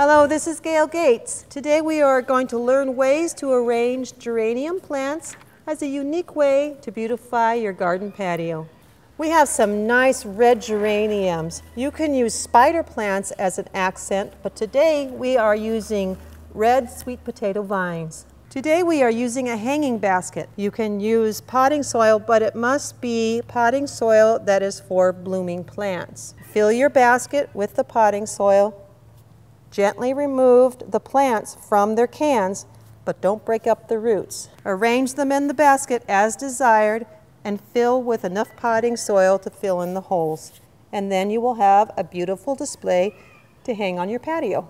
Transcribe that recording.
Hello, this is Gail Gates. Today we are going to learn ways to arrange geranium plants as a unique way to beautify your garden patio. We have some nice red geraniums. You can use spider plants as an accent, but today we are using red sweet potato vines. Today we are using a hanging basket. You can use potting soil, but it must be potting soil that is for blooming plants. Fill your basket with the potting soil. Gently remove the plants from their cans, but don't break up the roots. Arrange them in the basket as desired and fill with enough potting soil to fill in the holes. And then you will have a beautiful display to hang on your patio.